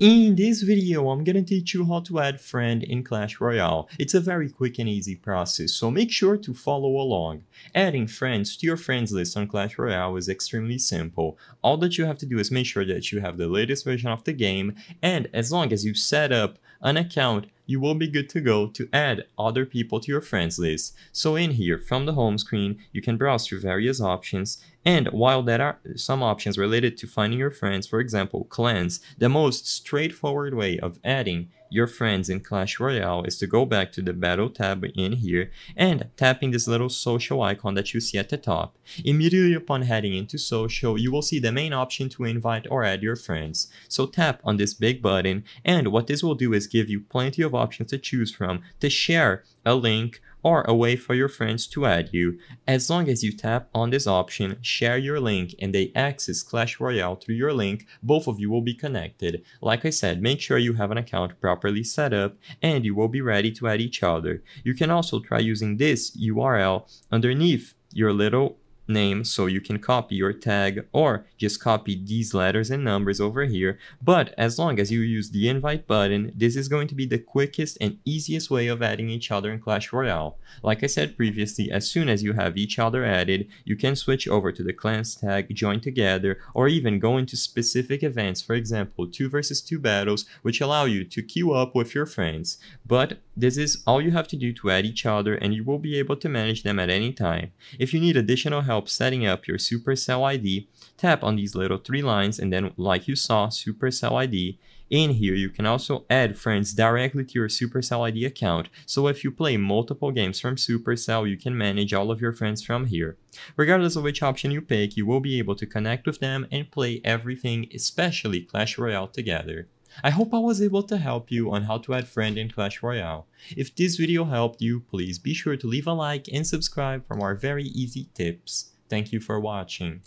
In this video, I'm gonna teach you how to add friend in Clash Royale. It's a very quick and easy process, so make sure to follow along. Adding friends to your friends list on Clash Royale is extremely simple. All that you have to do is make sure that you have the latest version of the game, and as long as you set up an account you will be good to go to add other people to your friends list. So in here, from the home screen, you can browse through various options and while there are some options related to finding your friends, for example, clans, the most straightforward way of adding your friends in Clash Royale is to go back to the battle tab in here and tapping this little social icon that you see at the top. Immediately upon heading into social, you will see the main option to invite or add your friends. So tap on this big button and what this will do is give you plenty of options to choose from to share a link or a way for your friends to add you. As long as you tap on this option, share your link, and they access Clash Royale through your link, both of you will be connected. Like I said, make sure you have an account properly set up and you will be ready to add each other. You can also try using this URL underneath your little name so you can copy your tag or just copy these letters and numbers over here but as long as you use the invite button this is going to be the quickest and easiest way of adding each other in Clash Royale. Like I said previously as soon as you have each other added you can switch over to the clans tag join together or even go into specific events for example 2 versus 2 battles which allow you to queue up with your friends but this is all you have to do to add each other and you will be able to manage them at any time. If you need additional help setting up your Supercell ID, tap on these little three lines and then like you saw Supercell ID, in here you can also add friends directly to your Supercell ID account, so if you play multiple games from Supercell you can manage all of your friends from here. Regardless of which option you pick, you will be able to connect with them and play everything, especially Clash Royale together. I hope I was able to help you on how to add friend in Clash Royale. If this video helped you, please be sure to leave a like and subscribe for more very easy tips. Thank you for watching.